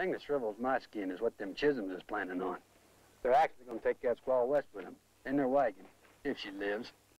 thing that shrivels my skin is what them Chisholms is planning on. They're actually going to take that squaw west with them, in their wagon, if she lives.